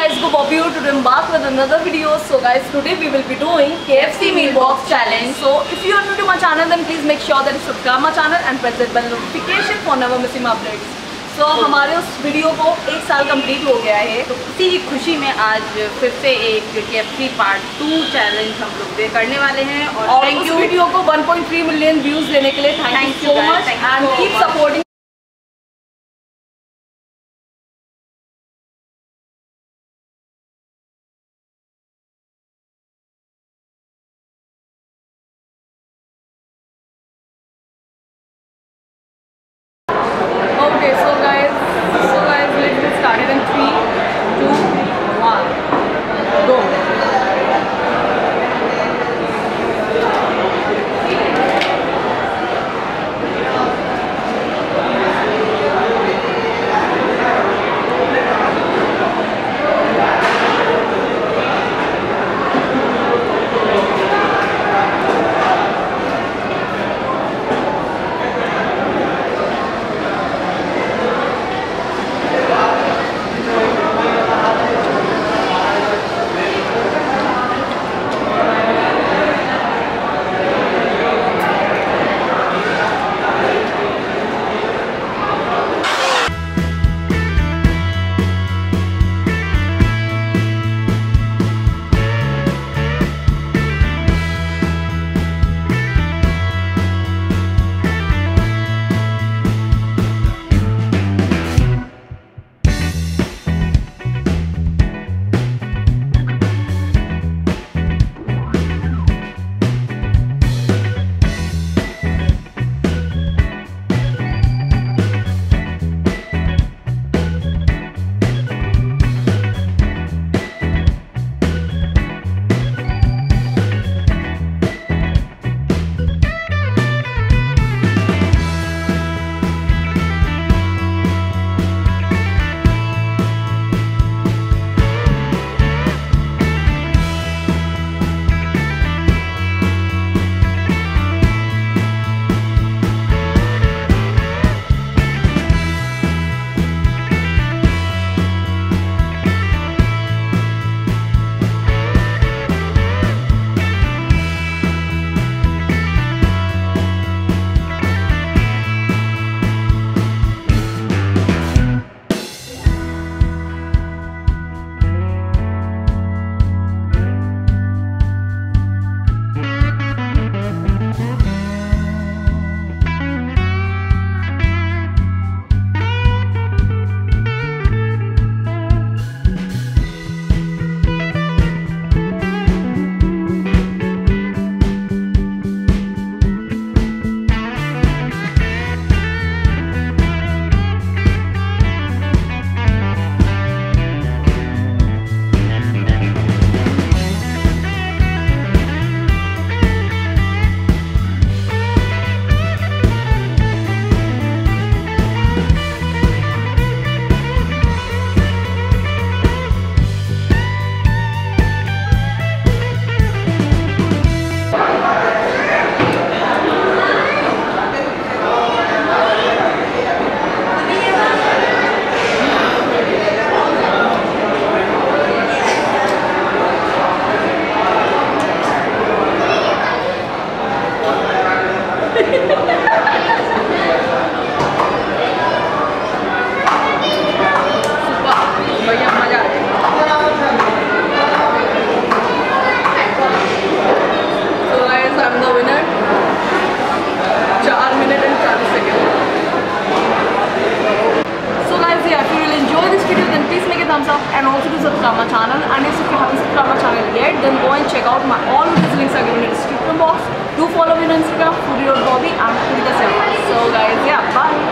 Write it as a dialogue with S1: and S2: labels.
S1: guys, go Bobby here to embark with another video. So guys, today we will be doing KFC meal box challenge. So if you are new to my channel, then please make sure that you subscribe my channel and press the bell notification for never missing updates. So हमारे उस video को एक साल complete हो गया है
S2: तो उसी की खुशी में आज फिर से एक के एफ़ पार्ट टू चैलेंज हम लोग करने वाले हैं और,
S1: और
S2: थैंक यू
S1: वीडियो को 1.3 मिलियन व्यूज़ देने के लिए thank
S2: Thank
S1: you
S2: you
S1: so much and keep check out my all these links are given in the description box. Do follow me on Instagram, foodie.bobby and foodie.seven. So guys, yeah, bye.